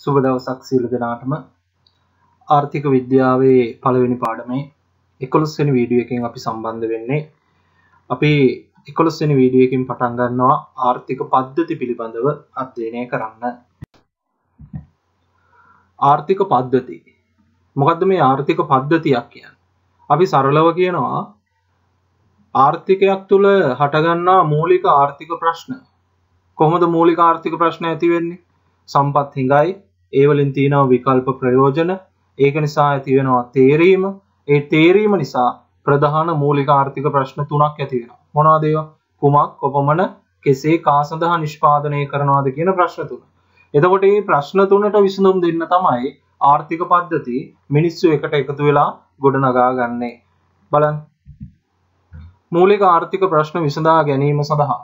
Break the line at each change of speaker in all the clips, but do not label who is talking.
සුබ දවසක් සියලු දෙනාටම ආර්ථික විද්‍යාවේ පළවෙනි පාඩමේ 11 වෙනි වීඩියෝ එකෙන් අපි සම්බන්ධ වෙන්නේ. අපි 11 වෙනි වීඩියෝ එකකින් පටන් ගන්නවා ආර්ථික පද්ධති පිළිබඳව අධ්‍යයනය කරන්න. ආර්ථික පද්ධති. මොකද්ද මේ ආර්ථික පද්ධතියක් කියන්නේ? අපි සරලව කියනවා ආර්ථිකයක් තුළ හටගන්නා මූලික ආර්ථික ප්‍රශ්න. කොහොමද මූලික ආර්ථික ප්‍රශ්න ඇති වෙන්නේ? සම්පත් හිඟයි. ඒ වලින් තියෙනවා විකල්ප ප්‍රයෝජන ඒක නිසා ඇති වෙනවා තේරීම. ඒ තේරීම නිසා ප්‍රධාන මූලික ආර්ථික ප්‍රශ්න තුනක් ඇති වෙනවා. මොනවද ඒවා? කුමක් කොපමණ කෙසේ කා සඳහා නිෂ්පාදනය කරනවාද කියන ප්‍රශ්න තුන. එතකොට මේ ප්‍රශ්න තුනට විසඳුම් දෙන්න තමයි ආර්ථික පද්ධති මිනිස්සු එකට එකතු වෙලා ගොඩනගා ගන්නේ. බලන්න. මූලික ආර්ථික ප්‍රශ්න විසඳා ගැනීම සඳහා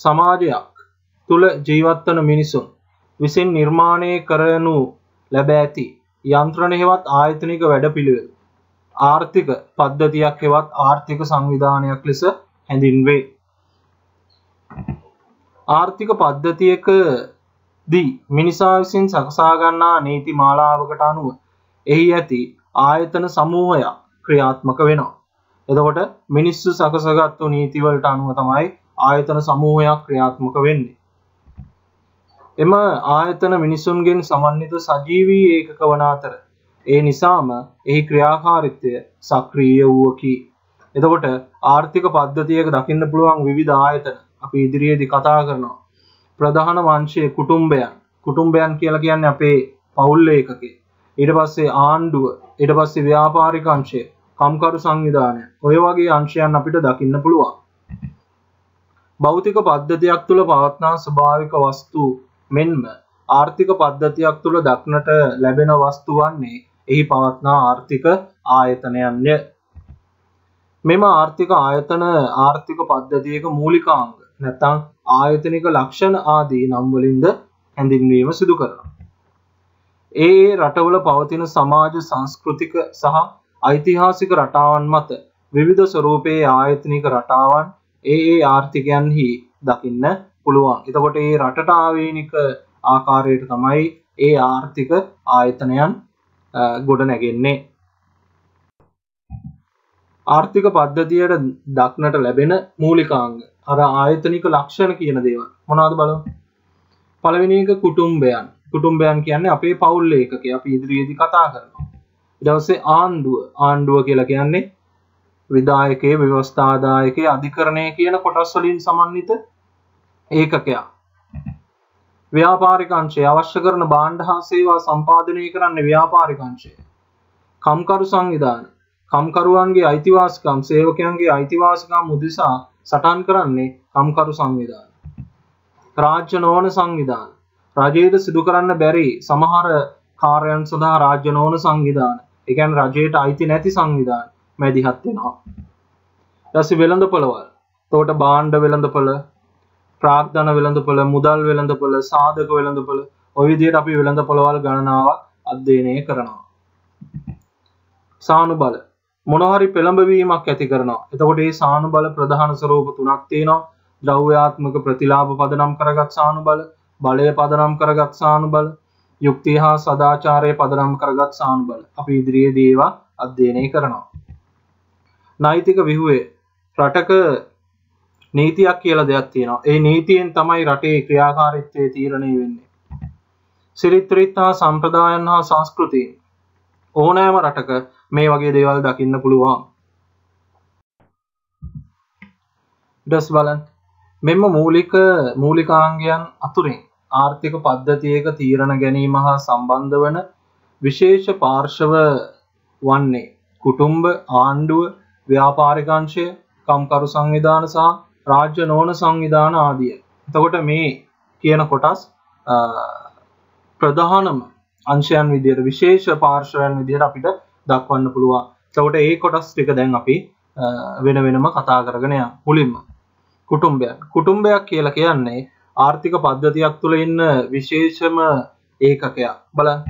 සමාජයක් තුළ ජීවත්වන මිනිසුන් විසින් නිර්මාණය කරනු ලැබ ඇති යන්ත්‍රණ හෙවත් ආයතනික වැඩපිළිවෙල ආර්ථික පද්ධතියක් හෙවත් ආර්ථික සංවිධානයක් ලෙස හැඳින්වේ. ආර්ථික පද්ධතියක දී මිනිසා විසින් සකසාගන්නා නීති මාලාවකට අනුව එහි ඇති ආයතන සමූහයක් ක්‍රියාත්මක වෙනවා. එතකොට මිනිස්සු සකසගත්තු නීතිවලට අනුව තමයි ආයතන සමූහයක් ක්‍රියාත්මක වෙන්නේ. එම ආයතන මිනිසුන්ගෙන් සමන්විත සජීවී ඒකක වන අතර ඒ නිසාම එහි ක්‍රියාකාරිත්වය සක්‍රීය වූවකි. එතකොට ආර්ථික පද්ධතියක දකින්න පුළුවන් විවිධ ආයතන අපි ඉදිරියේදී කතා කරනවා. ප්‍රධාන වංශයේ කුටුම්බයන් කුටුම්බයන් කියලා කියන්නේ අපේ පවුල් ඒකකේ. ඊට පස්සේ ආණ්ඩුව, ඊට පස්සේ ව්‍යාපාරික අංශය, කම්කරු සංවිධානය. ඔය වගේ අංශයන් අපිට දකින්න පුළුවන්. භෞතික පද්ධතියක් තුළ පවත්නා ස්වභාවික වස්තු මෙන්ම ආර්ථික පද්ධතියක් තුළ දක්නට ලැබෙන වස්තු වන්නේ එහි පවත්නා ආර්ථික ආයතනයන්ය. මෙම ආර්ථික ආයතන ආර්ථික පද්ධතියක මූලිකාංග නැතං ආයතනික ලක්ෂණ ආදී නම්වලින්ද හැඳින්වීම සිදු කරනවා. ඒ ඒ රටවල පවතින සමාජ සංස්කෘතික සහ ඓතිහාසික රටාවන් මත විවිධ ස්වරූපයේ ආයතනික රටාවන් ඒ ඒ ආර්ථිකයන්හි දකින්න පුළුවන්. එතකොට ඒ රටට ආවේනික ආකාරයට තමයි ඒ ආර්ථික ආයතනයන් ගොඩ නැගෙන්නේ. ආර්ථික පද්ධතියට දක්නට ලැබෙන මූලිකාංග අර ආයතනික ලක්ෂණ කියන දේවල් මොනවද බලමු. පළවෙනි එක කුටුම්බයන්. කුටුම්බයන් කියන්නේ අපේ පවුල් ඒකක අපි ඉදිරියේදී කතා කරනවා. ඊට පස්සේ ආණ්ඩුව. ආණ්ඩුව කියලා කියන්නේ විදායකයේ ව්‍යවස්ථාදායකයේ අධිකරණය කියන කොටස් වලින් සමන්විත ඒකකයක්. ව්‍යාපාරික අංශය අවශ්‍ය කරන භාණ්ඩ හා සේවා සම්පාදනය කරන්නේ ව්‍යාපාරික අංශය. කම්කරු සංවිධාන කම්කරුවන්ගේ අයිතිවාසිකම් සේවකයන්ගේ අයිතිවාසිකම් උදෙසා සටන් කරන්නේ කම්කරු සංවිධාන. රාජ්‍ය නොවන සංවිධාන රජයට සිදු කරන්න බැරි සමහර කාර්යන් සඳහා රාජ්‍ය නොවන සංවිධාන එකන් රජයට අයිති නැති සංවිධාන මැදිහත් වෙනවා. ඊට වෙළඳ පොළවල්. එතකොට භාණ්ඩ වෙළඳපොළ ප්‍රාග්ධන වෙළඳපොළ මුදල් වෙළඳපොළ සාධක වෙළඳපොළ ඔය විදිහට අපි වෙළඳ පොළවල් ගණනාවක් අධ්‍යයනය කරනවා. සානුබල මොනහරි පෙළඹවීමක් ඇති කරනවා. එතකොට මේ සානුබල ප්‍රධාන ස්වරූප තුනක් තියෙනවා. ද්‍රව්‍යාත්මක ප්‍රතිලාභ පදනම් කරගත් සානුබල, බලය පදනම් කරගත් සානුබල, යුක්තිය හා සදාචාරය පදනම් කරගත් සානුබල. අපි ඉදිරියේදී ඒවා අධ්‍යයනය කරනවා. නෛතික විහුවේ රටක නීතියක් කියලා දෙයක් තියෙනවා. ඒ නීතියෙන් තමයි රටේ ක්‍රියාකාරීත්වය තීරණය වෙන්නේ. සිරිත්‍රිත් හා සම්ප්‍රදායන් හා සංස්කෘතියෙන් ඕනෑම රටක මේ වගේ දේවල් දකින්න පුළුවන්. ඩස් බලන් මෙම මූලික මූලිකාංගයන් අතුරින් ආර්ථික පද්ධතියක තීරණ ගැනීම හා සම්බන්ධ වන විශේෂ පාර්ශව වන්නේ කුටුම්බ ආණ්ඩුව ව්‍යාපාරිකංශය කම්කරු සංවිධාන සහ රාජ්‍ය නොවන සංවිධාන ආදිය. එතකොට මේ කියන කොටස් ප්‍රධානම අංශයන් විදියට විශේෂ පාර්ශවයන් විදියට අපිට දක්වන්න පුළුවන්. එතකොට ඒ කොටස් ටික දැන් අපි වෙන වෙනම කතා කරගෙන යමු. මුලින්ම කුටුම්බයක්. කුටුම්බයක් කියලා කියන්නේ ආර්ථික පද්ධතියක් තුළ ඉන්න විශේෂම ඒකකයක්. බලන්න.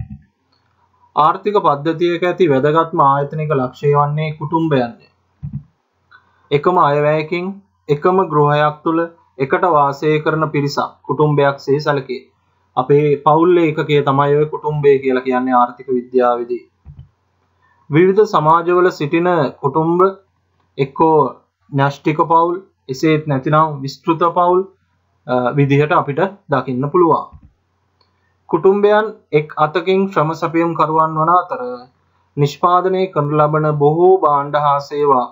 ආර්ථික පද්ධතියක ඇති වැදගත්ම ආයතනික ලක්ෂය වන්නේ කුටුම්බයන්නේ. එකම අයවැයකින් එකම ගෘහයක් තුළ එකට වාසය කරන පිරිසක් කුටුම්බයක් සේ සැලකේ. අපේ පවුල් ඒකකයේ තමයි ඔය කුටුම්බය කියලා කියන්නේ ආර්ථික විද්‍යාවේදී. විවිධ සමාජවල සිටින කුටුම්බ එක්කෝ න්‍යෂ්ටික පවුල් එසේත් නැතිනම් විස්තෘත පවුල් විදිහට අපිට දකින්න පුළුවන්. කුටුම්බයන් එක් අතකින් ශ්‍රම සපයම් කරුවන් වන අතර නිෂ්පාදනය කරන ලබන බොහෝ භාණ්ඩ හා සේවා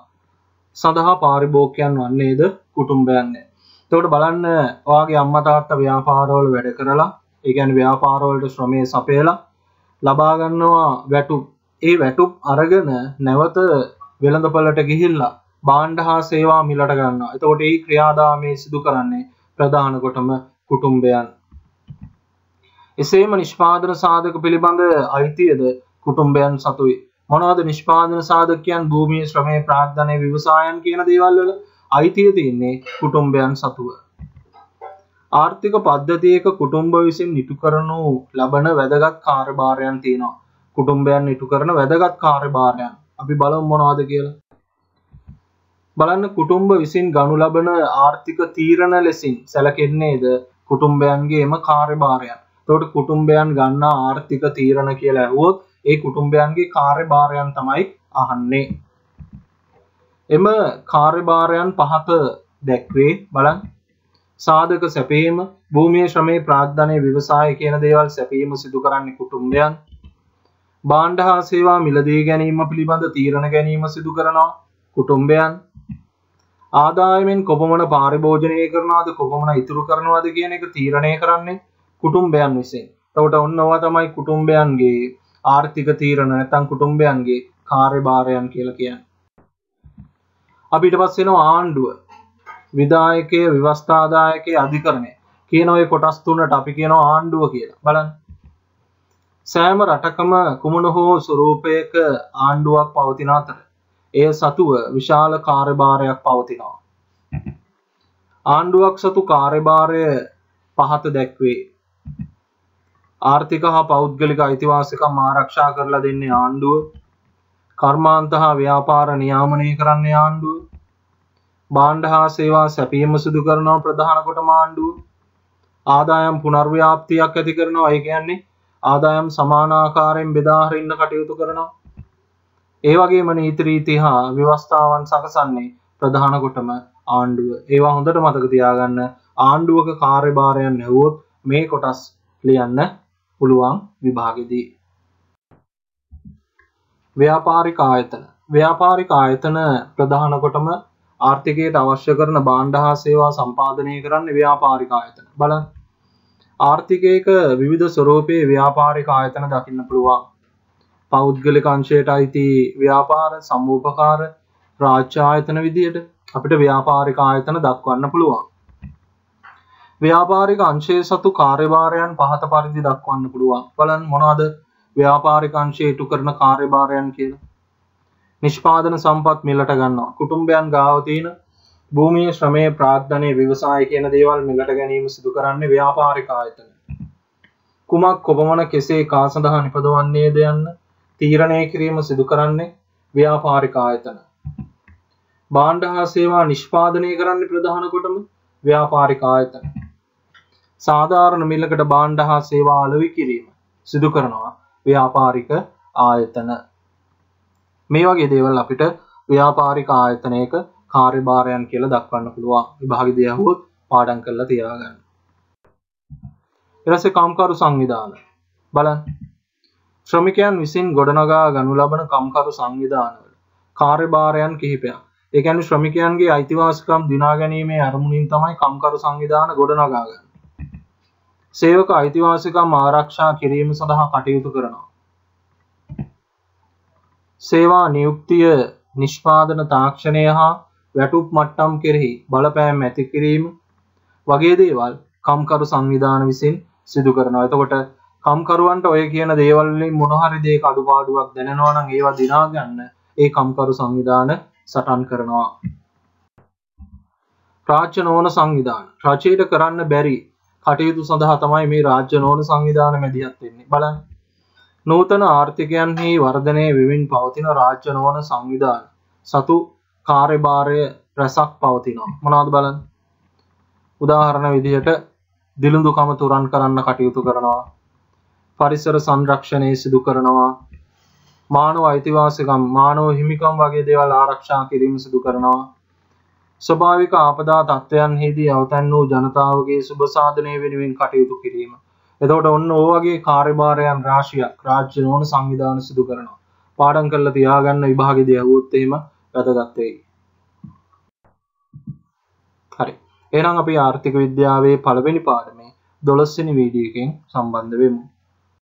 සඳහා පාරිභෝගකයන් වන්නේද කුටුම්බයන්නේ. එතකොට බලන්න ඔයාගේ අම්මා තාත්තා ව්‍යාපාරවල වැඩ කරලා, ඒ කියන්නේ ව්‍යාපාරවලට ශ්‍රමය සපයලා ලබා ගන්නවා වැටුප්. ඒ වැටුප් අරගෙන නැවත වෙළඳපළට ගිහිල්ලා භාණ්ඩ හා සේවා මිලට ගන්නවා. එතකොට මේ ක්‍රියාදාමයේ සිදු කරන්නේ ප්‍රධාන කොටම කුටුම්බයන්. එසේම නිෂ්පාදන සාධක පිළිබඳ අයිතියද කුටුම්බයන් සතුයි. මොනවද නිෂ්පාදන සාධකයන් භූමියේ ශ්‍රමයේ ප්‍රාග්ධනය විවසායන් කියන දේවල් වල අයිතිය තියෙන්නේ කුටුම්බයන් සතුව. ආර්ථික පද්ධතියක කුටුම්බ විසින් ඉටු කරනු ලබන වැදගත් කාර්යභාරයන් තියෙනවා. කුටුම්බයන් ඉටු කරන වැදගත් කාර්යභාරයන්. අපි බලමු මොනවද කියලා. බලන්න කුටුම්බ විසින් ගනු ලබන ආර්ථික තීරණ ලෙසින් සැලකෙන්නේද කුටුම්බයන්ගේ එම කාර්යභාරයන්. එතකොට කුටුම්බයන් ගන්නා ආර්ථික තීරණ කියලා ඇහුවොත් ඒ කුටුම්බයන්ගේ කාර්යභාරයන් තමයි අහන්නේ. එම කාර්යභාරයන් පහත දැක්වේ බලන් සාධක සැපීම භූමිය ශ්‍රමයේ ප්‍රාග්ධනය විවසාය කියන දේවල් සැපීම සිදු කරන්නේ කුටුම්බයන් බාණ්ඩ හා සේවා මිලදී ගැනීම පිළිබඳ තීරණ ගැනීම සිදු කරනවා කුටුම්බයන් ආදායමෙන් කොපමණ පාරිභෝජනය කරනවාද කොපමණ ඉතුරු කරනවාද කියන එක තීරණය කරන්නේ කුටුම්බයන් විසින්. එතකොට ඔන්න ඔවා තමයි කුටුම්බයන්ගේ ආර්ථික තීරණ නැත්නම් කුටුම්බයන්ගේ කාර්යභාරයන් කියලා කියන්නේ. අපිට පස්සේ එනවා ආණ්ඩුව. විධායකය, ව්‍යවස්ථාදායකය, අධිකරණය කියන ওই කොටස් තුනට අපි කියනවා ආණ්ඩුව කියලා. බලන්න. සෑම රටකම කුමන හෝ ස්වරූපයක ආණ්ඩුවක් පවතින අතර එය සතුව විශාල කාර්යභාරයක් පවතිනවා. ආණ්ඩුවක් සතු කාර්යභාරය පහත දැක්වේ. ආර්ථික හා පෞද්ගලික අයිතිවාසිකම් ආරක්ෂා කරලා දෙන්නේ ආණ්ඩුව. කර්මාන්ත හා ව්‍යාපාර නියාමනය කරන්නේ ආණ්ඩුව. බාණ්ඩ හා සේවා සැපීම සිදු කරනවා ප්‍රධාන කොට ආණ්ඩුව. ආදායම් පුනර්ව්‍යාප්තියක් ඇති කරනවා. ඒ කියන්නේ ආදායම් සමානාකාරයෙන් බෙදා හරින්න කටයුතු කරනවා. ඒ වගේම නීති රීති හා ව්‍යවස්ථාවන් සකසන්නේ ප්‍රධාන කොටම ආණ්ඩුව. ඒවා හොඳට මතක තියාගන්න ආණ්ඩුවක කාර්යභාරයන් නැවුවොත් මේ කොටස් ලියන්න පුළුවන් විභාගෙදී. ව්‍යාපාරික ආයතන. ව්‍යාපාරික ආයතන ප්‍රධාන කොටම ආර්ථිකයට අවශ්‍ය කරන භාණ්ඩ හා සේවා සම්පාදනය කරන්න ව්‍යාපාරික ආයතන. බලන්න. ආර්ථිකයක විවිධ ස්වරූපයේ ව්‍යාපාරික ආයතන දකින්න පුළුවන්. පෞද්ගලික අංශයට අයිති ව්‍යාපාර සම්මූපකාර රාජ්‍ය ආයතන විදියට අපිට ව්‍යාපාරික ආයතන දක්වන්න පුළුවන්. ව්‍යාපාරික අංශයේ සතු කාර්යභාරයන් පහත පරිදි දක්වන්න පුළුවන්. බලන්න මොනවද ව්‍යාපාරික අංශයේ ඉටු කරන කාර්යභාරයන් කියලා. නිෂ්පාදන සම්පත් මිලට ගන්නවා. කුටුම්බයන් ගාව තියෙන භූමියේ ශ්‍රමයේ ප්‍රාග්ධනයේ ව්‍යවසාය කියන දේවල් මිලට ගැනීම සිදු කරන්නේ ව්‍යාපාරික ආයතන. කුමක් කොපමණ කෙසේ කා සඳහා නිපදවන්නේද යන්න තීරණය කිරීම සිදු කරන්නේ ව්‍යාපාරික ආයතන. භාණ්ඩ හා සේවා නිෂ්පාදනය කරන්නේ ප්‍රධාන කොටම ව්‍යාපාරික ආයතන. සාධාරණ මිලකට බාණ්ඩ හා සේවා අලවි කිරීම සිදු කරනවා. ව්‍යාපාරික ආයතන. මේ වගේ දේවල් අපිට ව්‍යාපාරික ආයතනයක කාර්යභාරයන් කියලා දක්වන්න පුළුවන්. විභාගෙදී අහුවොත් පාඩම් කරලා තියාගන්න ඊට පස්සේ කම්කරු සංවිධාන. බලන්න. ශ්‍රමිකයන් විසින් ගොඩනගා ගනු ලබන කම්කරු සංවිධානවල කාර්යභාරයන් කිහිපයක්. ඒ කියන්නේ ශ්‍රමිකයන්ගේ අයිතිවාසිකම් දිනා ගැනීමේ අරමුණින් තමයි කම්කරු සංවිධාන ගොඩනගා ගන්නේ. සේවක අයිතිවාසිකම් ආරක්ෂා කිරීම සඳහා කටයුතු කරනවා. සේවා නියුක්තිය නිෂ්පාදන තාක්ෂණය හා වැටුප් මට්ටම් කෙරෙහි බලපෑම් ඇති කිරීම වගේ දේවල් කම්කරු සංවිධාන විසින් සිදු කරනවා. එතකොට කම්කරුවන්ට ඔය කියන දේවල් වලින් මොන හරි දෙයක අඩුපාඩුවක් දැනෙනවා නම් ඒවා දිනා ගන්න ඒ කම්කරු සංවිධාන සටන් කරනවා. රාජ්‍ය නොවන සංවිධාන රජයට කරන්න බැරි කටයුතු සඳහා තමයි මේ රාජ්‍ය නෝන සංවිධාන මැදිහත් වෙන්නේ බලන්න නූතන ආර්ථිකයන්හි වර්ධනය වෙමින් පවතින රාජ්‍ය නොවන සංවිධාන සතු කාර්යභාරය රැසක් පවතිනවා මොනවද බලන්න උදාහරණ විදිහට දිළිඳුකම තුරන් කරන්න කටයුතු කරනවා. පරිසර සංරක්ෂණය සිදු කරනවා. මානව අයිතිවාසිකම් මානව හිමිකම් වගේ දේවල් ආරක්ෂා කිරීම සිදු කරනවා. ස්වභාවික ආපදා තත්ත්වයන්හිදී අවතැන් වූ ජනතාවගේ සුබ සාධනය වෙනුවෙන් කටයුතු කිරීම. එතකොට ඔන්න ඕ වගේ කාර්යභාරයන් රාශියක් රාජ්‍ය නොවන සංවිධාන සිදු කරනවා. පාඩම් කරලා තියාගන්න විභාගෙදී ඇහුවොත් එහෙම වැදගත් වෙයි. හරි. එහෙනම් අපි ආර්ථික විද්‍යාවේ පළවෙනි පාඩමේ 12 වෙනි වීඩියෝ එකෙන් සම්බන්ධ වෙමු.